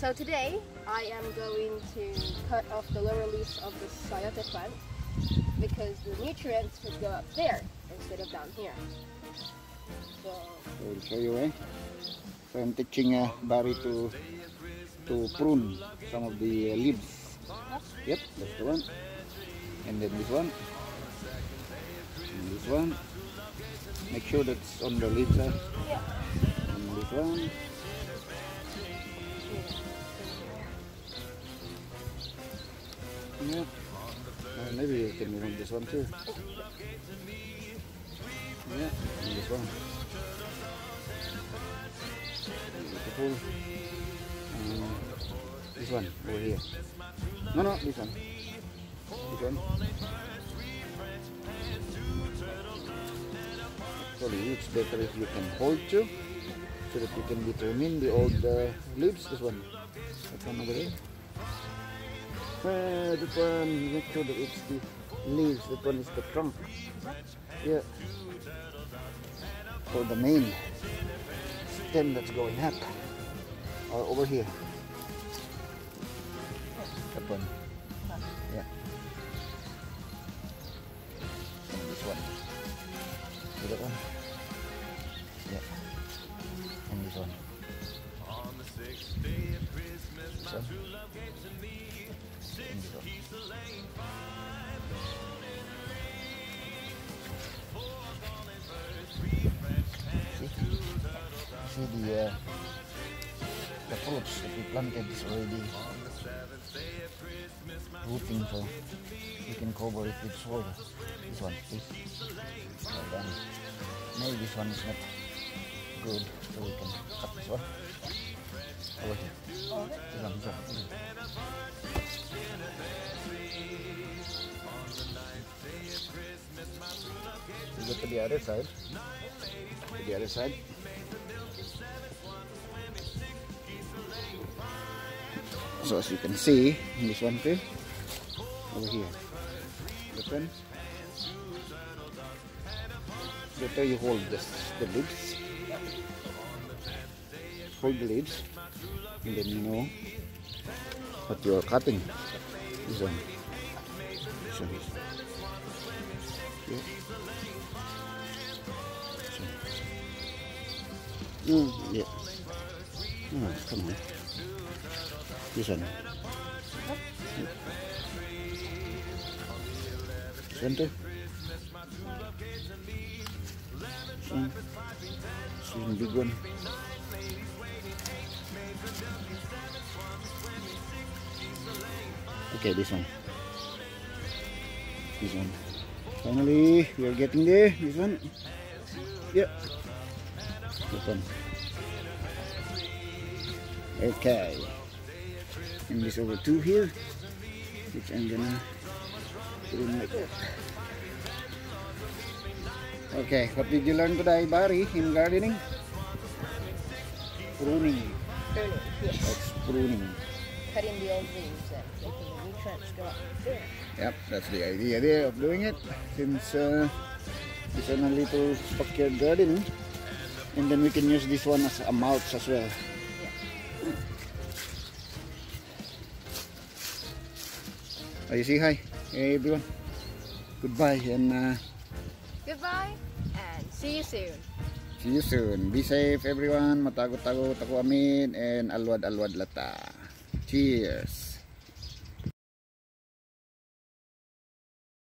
So today I am going to cut off the lower leaves of the sayote plant because the nutrients would go up there instead of down here. So So I'll show you eh. So I'm teaching uh, Barry to to prune some of the uh, leaves. Yep, that's the one. And then this one. And this one. Make sure that's on the leaves. Uh. yeah. And this one. Yep. Uh, maybe you can remove this one too. Yeah, and this one. Beautiful. Um, this one over here. No, no, this one. This one. Actually, it's better if you can hold to, so that you can determine the old uh, leaves. This one. That one over there. This one, make sure that it's the leaves. That one is the trunk. Yeah. For the main stem that's going up. Or over here. That one. Yeah. And this one. See that one? See the uh, the fruits that we planted is already rooting so you can cover it with soil. This one, see? Well done. Maybe this one is not good, so we can cut this one. Over here. This one, this one. this one. We go to the other side. To the other side. So as you can see, this one too, over here. Open. Better you hold this, the leaves. Hold the leaves, and then you know what you're cutting. This one. This one. Yeah. Mm, yeah. Oh, come on. This one. Center. This one. This one, big one. Okay, this one. This one. Finally, we are getting there. This one. Yeah. This one. Okay. And this over two here, which I'm gonna put in like that. Okay, what did you learn today, Barry, in gardening? Pruning. Pruning, yes. That's pruning. Cutting the old leaves and making the nutrients go up there. Yep, that's the idea there of doing it. Since uh, it's in a little backyard garden, and then we can use this one as a mulch as well. You say hi, hey everyone. Goodbye and uh, Goodbye and see you soon. see you soon. Be safe everyone. Matago-tago tako amin and alwad-alwad lata. Cheers.